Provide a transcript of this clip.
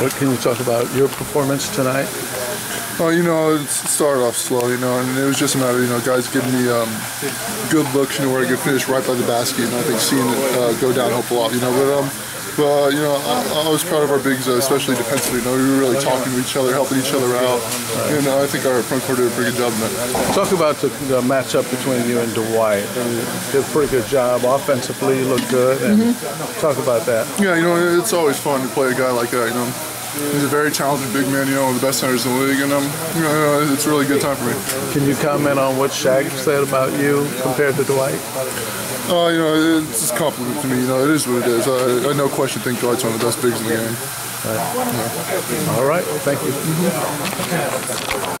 What can you talk about your performance tonight? Well, you know, it started off slow, you know, and it was just a matter of, you know, guys giving me um, good looks, you know, where I could finish right by the basket, and I think seeing it uh, go down helped a lot, you know, but, um, but uh, you know, I, I, was proud of our bigs, uh, especially defensively, you know, we were really talking to each other, helping each other out, and uh, I think our front court did a pretty good job in that. Talk about the, the matchup between you and Dwight. You did a pretty good job offensively, you looked good, and mm-hmm. talk about that. Yeah, you know, it's always fun to play a guy like that, you know. He's a very talented big man, you know, one of the best centers in the league, and um, you know, it's a really good time for me. Can you comment on what Shaq said about you compared to Dwight? Uh, you know, it's a compliment to me. You know, it is what it is. I, I no question think Dwight's one of the best bigs in the game. Right. Yeah. All right. Thank you.